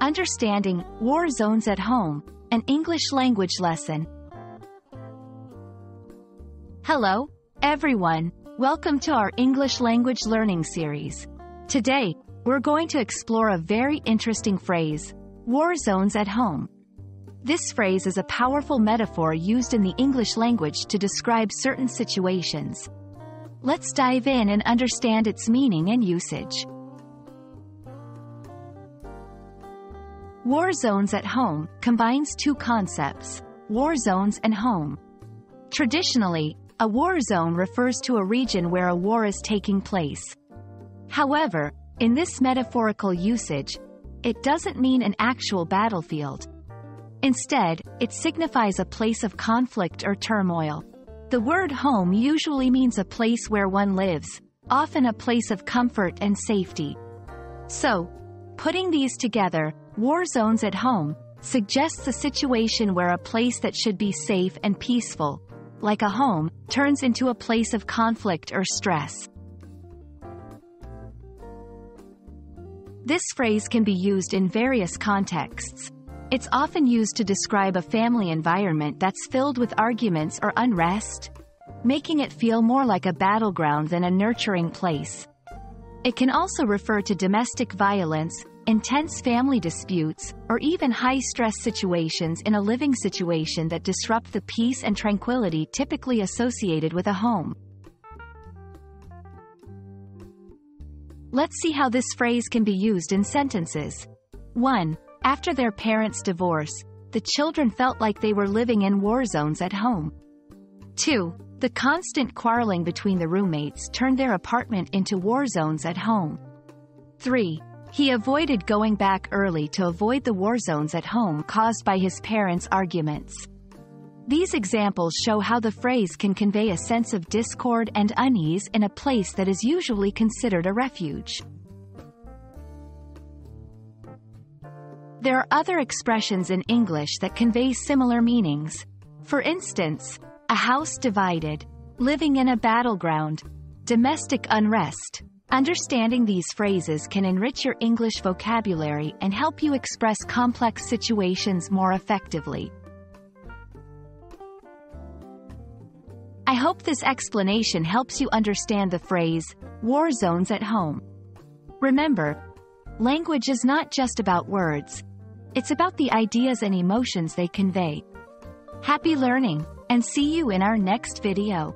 Understanding War Zones at Home, an English language lesson. Hello, everyone. Welcome to our English language learning series. Today, we're going to explore a very interesting phrase, war zones at home. This phrase is a powerful metaphor used in the English language to describe certain situations. Let's dive in and understand its meaning and usage. War zones at home combines two concepts, war zones and home. Traditionally, a war zone refers to a region where a war is taking place. However, in this metaphorical usage, it doesn't mean an actual battlefield. Instead, it signifies a place of conflict or turmoil. The word home usually means a place where one lives, often a place of comfort and safety. So, putting these together, war zones at home, suggests a situation where a place that should be safe and peaceful, like a home, turns into a place of conflict or stress. This phrase can be used in various contexts. It's often used to describe a family environment that's filled with arguments or unrest, making it feel more like a battleground than a nurturing place. It can also refer to domestic violence, intense family disputes, or even high-stress situations in a living situation that disrupt the peace and tranquility typically associated with a home. Let's see how this phrase can be used in sentences. 1. After their parents' divorce, the children felt like they were living in war zones at home. 2. The constant quarreling between the roommates turned their apartment into war zones at home. 3. He avoided going back early to avoid the war zones at home caused by his parents' arguments. These examples show how the phrase can convey a sense of discord and unease in a place that is usually considered a refuge. There are other expressions in English that convey similar meanings. For instance, a house divided, living in a battleground, domestic unrest, Understanding these phrases can enrich your English vocabulary and help you express complex situations more effectively. I hope this explanation helps you understand the phrase, war zones at home. Remember, language is not just about words. It's about the ideas and emotions they convey. Happy learning, and see you in our next video.